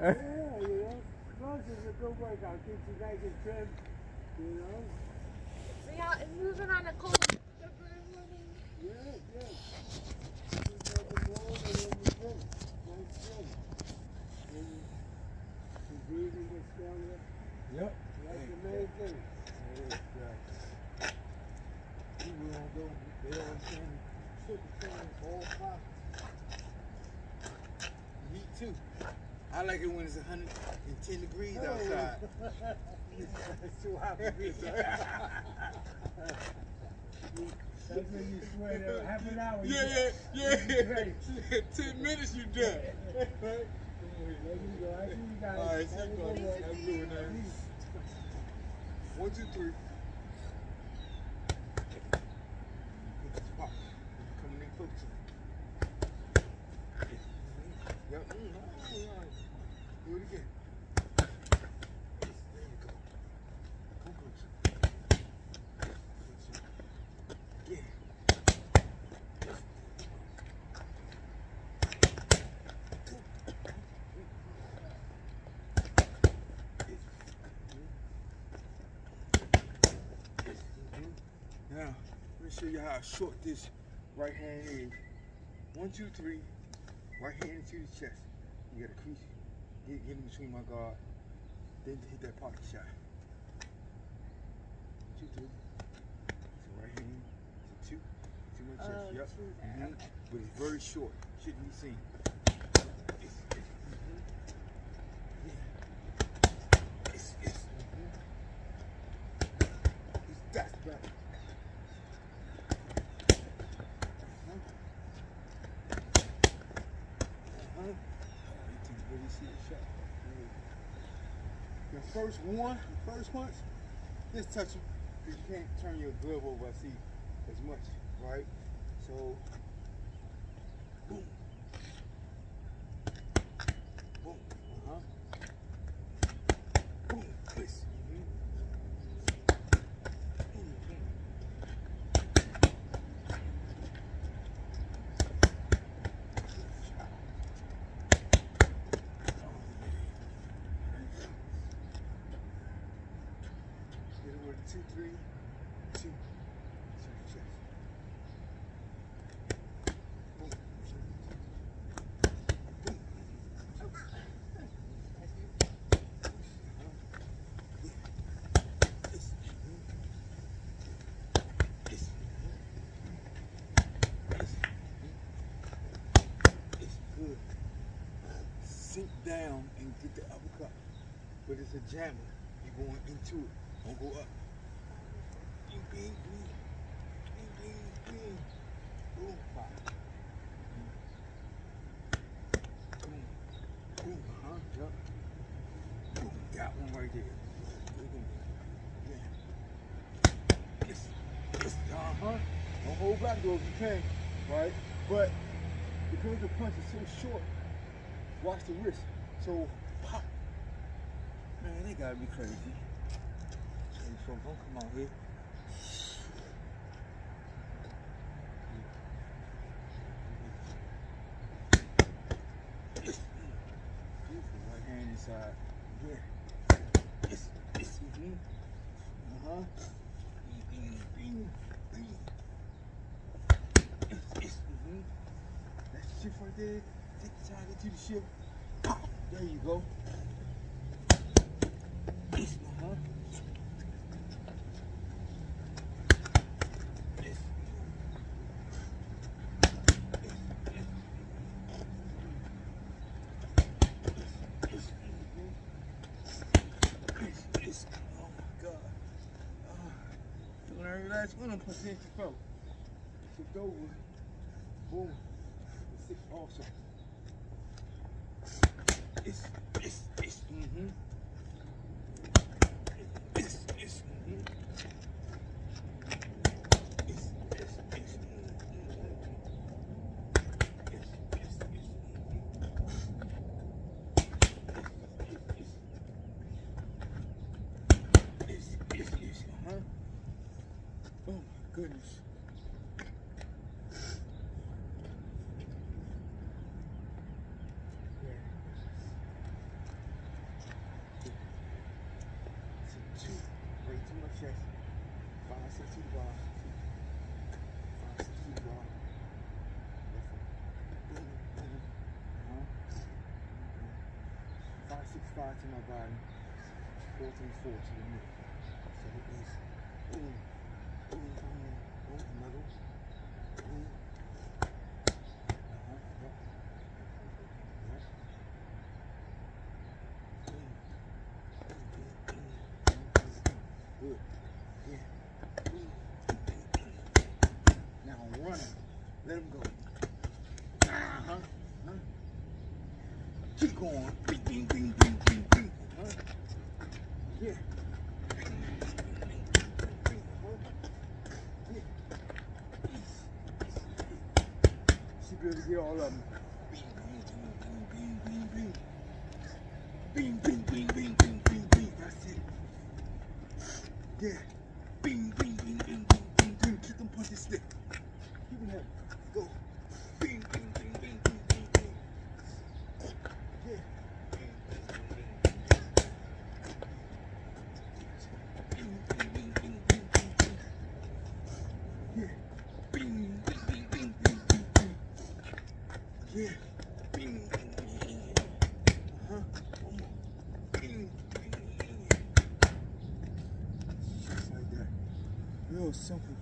Yeah, you know. Plus, it's a good workout. Keeps you nice and trim. You know. How it's moving on the cold. Yeah, yeah. Keep up the wall and then you trim. Nice trim. And breathing gets stronger. Yep. That's the main thing. Is, uh, people don't go, they don't all five. Me too. I like it when it's 110 degrees Oh. outside. It's too hot for me. That's when you sweat uh, half an hour. you Yeah, yeah, yeah. ready. 10 minutes you done. There you go. I see you guys. All right, see Have a you, good buddy. one. Have a good one, man. One, two, three. Pop. Coming in closer. Yep. Mm, all right, all right. Do it again. Yes, there you go. Come closer. Closer. Yeah. Now, let me show you how short this right hand is. One, two, three. Right hand into the chest. You got to crease. Get, get in between my guard. Then hit that pocket shot. One, two, three. So right hand to two. To my chest. Oh, yep. there, Mhm. But it's very short. Shouldn't be seen. It's, it's, mhm. Yeah. It's, it's, mhm. It's that's better. Uh-huh. You can really see the shot. The first one, the first punch, just touch. Because you can't turn your glove over, I see, as much, right? So. Boom. Uh-huh. Boom. Twist. Mhm. Hit it with a two, three, two. Sink down and get the uppercut. But it's a jammer. You're going into it. Don't go up. Bing, bing, bing. Bing. Boom. Five. Boom. Boom. Uh-huh. Jump. Boom. Got one right there. Yeah. Yes. Yes. Uh-huh. Don't hold back though if you can. Right? But because the punch is so short, watch the wrist. So pop. Man, they gotta be crazy. So don't come out here. Beautiful. Right hand bing. Yes. Yes. Mm-hmm. That's the shift right there. Take the time, get the shift. Pop. There you go. Uh-huh. Yes. Yes. Yes. Yes. Oh my God. Oh. You learn your last one on potential felt. Shift over. Boom. The six also. Yes. Yes. Yes. Mm-hmm. Yes. Yes. Mm-hmm. goodness. chest. Five, six, two, to my body. Four, three, four to the. So it is. Boom, boom, boom. Let him go. Uh-huh. Huh? Keep going. Bing, bing, bing, bing, bing, bing. Huh? Yeah. Bing, bing, bing, bing, bing, huh? Yeah. She be able to get all of them. Bing, bing, bing, bing, bing, bing. Bing. That's it. Yeah. Bing, bing, bing, bing, bing, bing, bing. Keep them punches stick. Keep them heavy. Go. Bing, bing, bing, bing, bing, bing, bing. Yeah. Bing, bing, bing, bing, bing, bing. Bing, bing, bing, bing, bing, bing, bing. Yeah. Bing, bing, bing, bing, bing, bing, bing. Yeah. Bing, bing, bing, bing. Uh-huh. One more. Bing, simple.